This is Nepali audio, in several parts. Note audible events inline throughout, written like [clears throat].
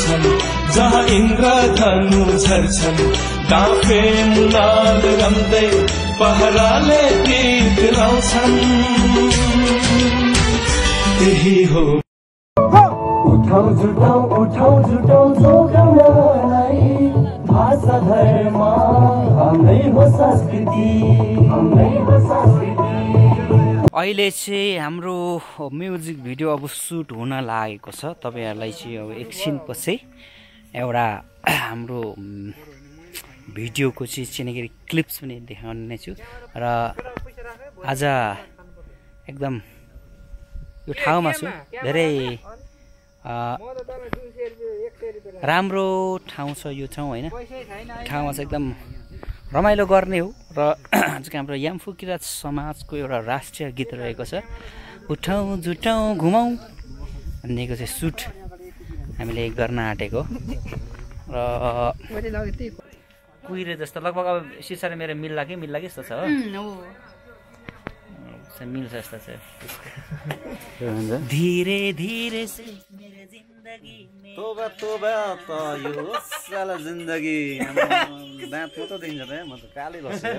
सुनका जहाँ इन्द्र धनु झर्छन्। डाँफे मुनाल रम्दै पहराले गीत लाउँछन् त्यही हो। उठाउ जुटाउ उठाउ जुटाउ जोगाउनलाई भाषा धर्म हाम्रै हो संस्कृति। हाम्रै हो संस्कृति। अहिले चाहिँ हाम्रो म्युजिक भिडियो अब सुट हुन लागेको छ। तपाईँहरूलाई चाहिँ अब एकछिनपछि एउटा हाम्रो भिडियोको चाहिँ चिनेगरी क्लिप्स पनि देखाउने छु र आज एकदम यो ठाउँमा छु। धेरै राम्रो ठाउँ छ यो ठाउँ होइन? ठाउँमा चाहिँ एकदम रमाइलो गर्ने हो र [clears throat] चाहिँ हाम्रो याम्फू किराँत समाजको एउटा राष्ट्रिय गीत रहेको छ। उठाउँ जुटाउँ घुमाउँ भन्नेको चाहिँ सुट हामीले गर्न आँटेको। र कुहिरे जस्तो। लगभग अब सिसार मेरो मिल्ला कि मिल्ला कि जस्तो छ हो। मिल्छ जस्तो छ धीरे धीरे से मेरो जिन्दगी में तोबा तोबा त यो साला जिन्दगी दाँत मात्र दिन्छ त म त कालै बस्छु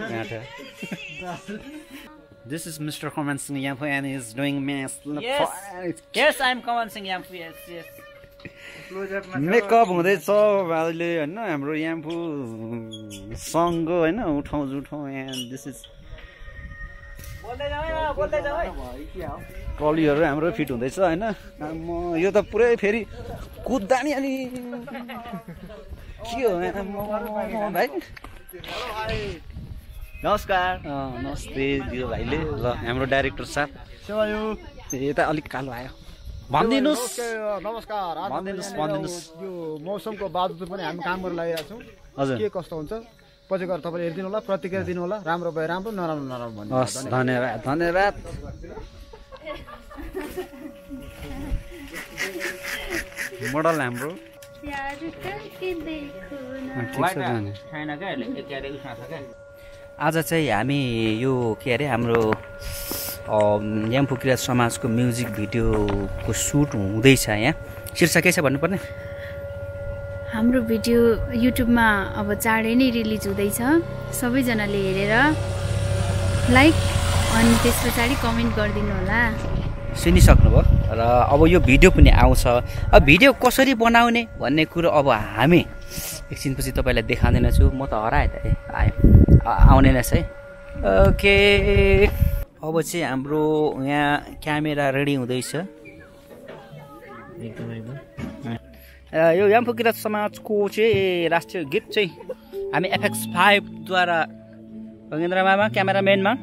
This is Mr. Common Singh Yampo and he's doing mass Yes. Yes, I'm convincing Yamfu. Yes, yes. Makeup हुँदैछ अहिले होइन हाम्रो याम्फू सङ्गको होइन उठाउँ जुठाउँ एन्ड दिस इज कलीहरू हाम्रो फिट हुँदैछ होइन? म यो त पुरै फेरि कुद्दा नि अनि। के हो भाइ। नमस्कार। अँ, नमस्ते दियो भाइले ल हाम्रो डाइरेक्टर साहब। यता अलिक कालो आयो। भनिदिनुहोस्। नमस्कार। भनिदिनुहोस्, भनिदिनुहोस्। यो मौसमको बावजुद पनि हामी काम गरेर लगाइरहेको छौँ हजुर। के कस्तो हुन्छ? पछि गएर तपाईँले हेरिदिनु होला प्रतिक्रिया दिनु होला। राम्रो भए राम्रो नराम्रो नराम्रो भन्नु हस् धन्यवाद धन्यवाद। मोडल हाम्रो। आज चाहिँ हामी यो के अरे हाम्रो याम्फू किराँत समाजको म्युजिक भिडियोको सुट हुँदैछ यहाँ। शीर्षक के छ भन्नुपर्ने? हाम्रो भिडियो युट्युबमा अब चाँडै नै रिलिज हुँदैछ। सबैजनाले हेरेर लाइक अनि त्यस पछाडि कमेन्ट गरिदिनु होला। सुनिसक्नुभयो र अब यो भिडियो पनि आउँछ। अब भिडियो कसरी बनाउने भन्ने कुरो अब हामी एकछिनपछि तपाईँलाई देखाउँदैनछु। म त हराएँ त आयो। आ- आउने नै छ है। ओके। अब चाहिँ हाम्रो यहाँ क्यामेरा रेडी हुँदैछ। अ, यो याम्फू किराँत समाजको चाहिँ राष्ट्रिय गीत चाहिँ हामी एफएक्स फाइभद्वारा भगेन्द्र मामा क्यामेराम्यानमा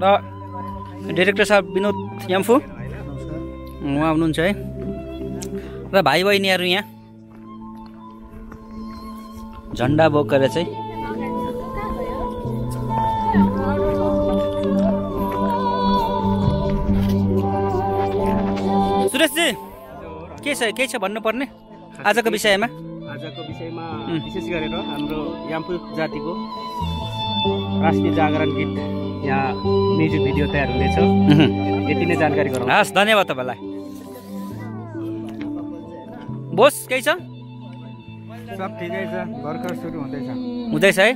र डिरेक्टर साहब विनोद याम्फू। उहाँ हुनुहुन्छ है। र भाइ बहिनीहरू यहाँ। झन्डा बोकेर चाहिँ। सुरेशजी के छ के छ भन्नुपर्ने? आजको विषयमा? आजको विषयमा विशेष गरेर हाम्रो याम्फू जातिको राष्ट्रिय जागरण गीत यहाँ म्युजिक भिडियो तयार हुँदैछ। यति नै जानकारी गराउँ हस् धन्यवाद तपाईँलाई। बोस केही छ? सब ठिकै छ भर्खर सुरु हुँदैछ। हुँदैछ है?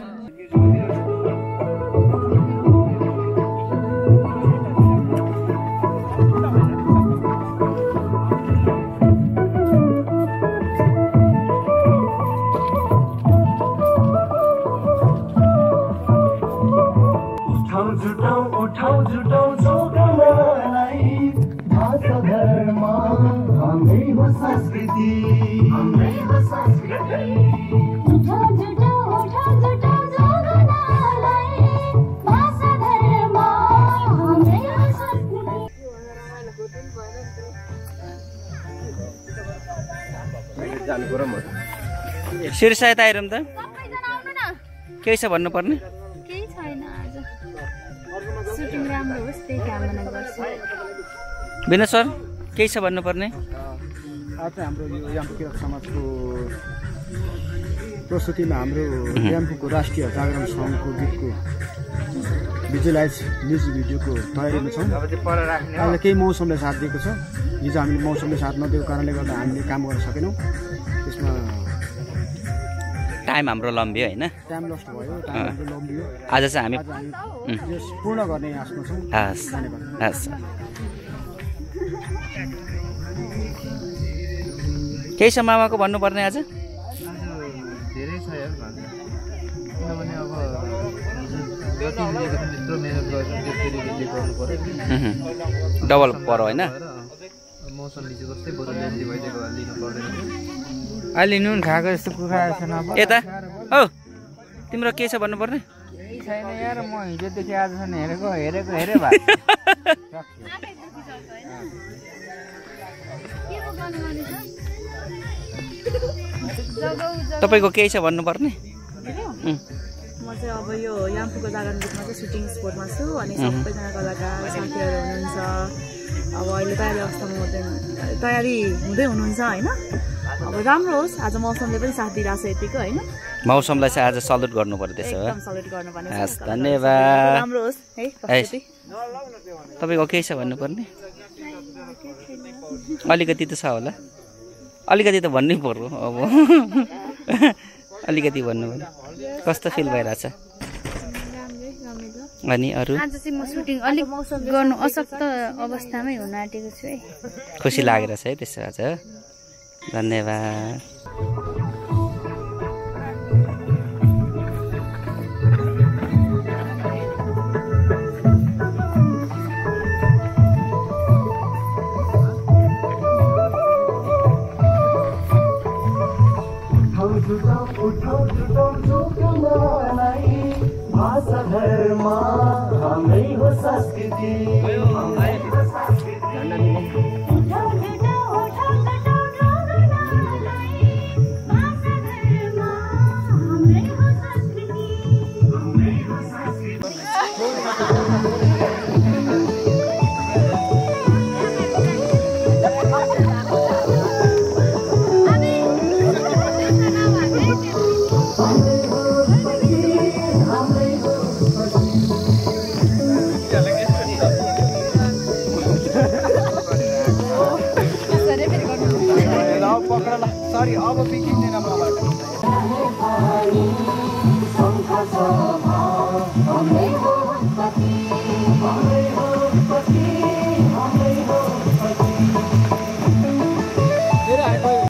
संस्कृति। हाम्रै हो संस्कृति उठा जुटा उठा जुटा जोगनालाई भाषा धर्म हाम्रै हो संस्कृति शीर्ष यता आइरहनु त? सबैजना आउनु न। केही छ भन्नुपर्ने? केही छैन आज। सुटिङ राम्रो होस् त्यही कामना गर्छु। विनोद सर केही छ भन्नुपर्ने? आज चाहिँ हाम्रो यो याम्फू किराँत समाजको प्रस्तुतिमा हाम्रो याम्फूको राष्ट्रिय जागरण सङ्घको गीतको भिजुलाइज म्युजिक भिडियोको तयारीमा छौँ। अहिले केही मौसमले साथ दिएको छ। हिजो हामीले मौसमले साथ नदिएको कारणले गर्दा हामीले काम गर्न सकेनौँ। त्यसमा टाइम हाम्रो लम्बियो होइन? टाइम लस्ट भयो लम्बियो आज चाहिँ हामी पूर्ण गर्ने आशमा छौँ। हस्। धन्यवाद। हस्। केही छ मामाको भन्नुपर्ने आज? धेरै छ यार भन्नु किनभने अब। डबल पर होइन? भए अहिले नुन खाएको जस्तो कुखुरा छैन यता? औ। तिम्रो के छ भन्नुपर्ने? केही छैन यार म हिजोदेखि आजसम्म हेरेको हेरेको हेरे भयो [laughs] [laughs] तपाईँको केही छ भन्नुपर्ने? म चाहिँ अब यो याम्फूको जागरण गीतमा चाहिँ सुटिङ स्पोर्टमा छु अनि सबैजना कलाकार साथीहरू हुनुहुन्छ। अब अहिले तयारी अवस्थामा हुँदैन। तयारी हुँदै हुनुहुन्छ होइन? अब राम्रो होस्। आज मौसमले पनि साथ दिइरहेको छ यतिको होइन? मौसमलाई चाहिँ आज सल्युट गर्नु पर्यो त्यसो। हस् धन्यवाद। राम्रो होस् है तपाईँको केही छ भन्नुपर्ने? अलिकति त छ होला। अलिकति त भन्नै पर्यो अब। अलिकति भन्नु पर्यो कस्तो फिल भइरहेछ? अनि अरू? आज चाहिँ म सुटिङ अलिक गर्नु अशक्त अवस्थामै हुन आँटेको छु है। खुसी लागेर छ है त्यसो आज। धन्यवाद। अब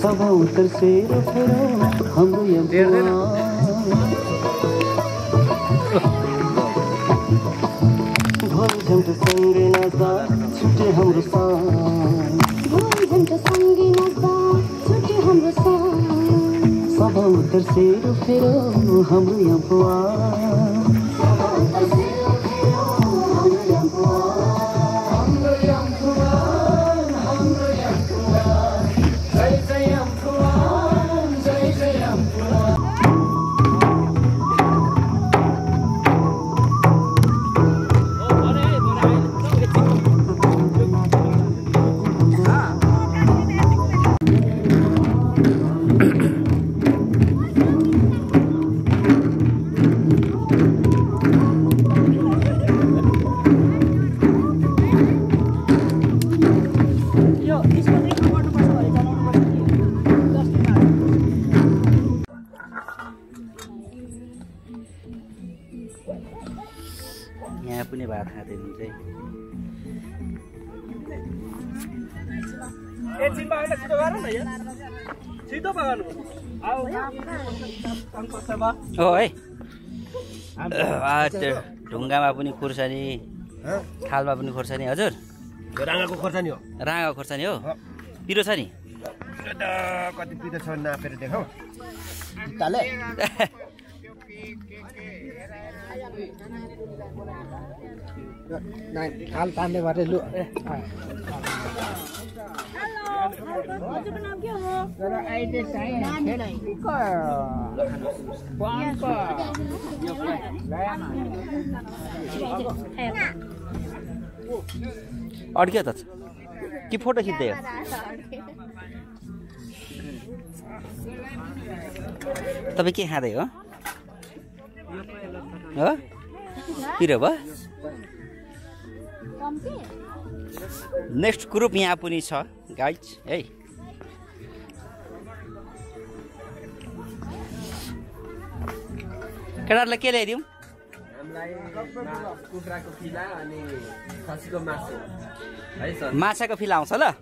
सब उत्तर शेर फेरो हाम्रो यम्फुवा ढोल झन्ट सँगै नाच्दा छुटे हाम्रो सान सब उत्तर शेर फेरो हाम्रो यम्फुवा यहाँ हो? है ढुङ्गामा पनि खुर्सानी थालमा पनि खुर्सानी हजुर। राँगाको खोर्सानी हो। राँगा खुर्सानी हो। पिरो छ नि? कति पिरो छ नापेर देखाउ [laughs] हाल तान्ने भएर लु अड्क्यो त कि फोटो खिच्दै हो तपाईँ के खाँदै हो हो? पिरो भयो? नेक्स्ट ग्रुप यहाँ पनि छ गाइज है केटाहरूलाई के ल्याइदिउँ? माछाको फिल आउँछ ल। [laughs]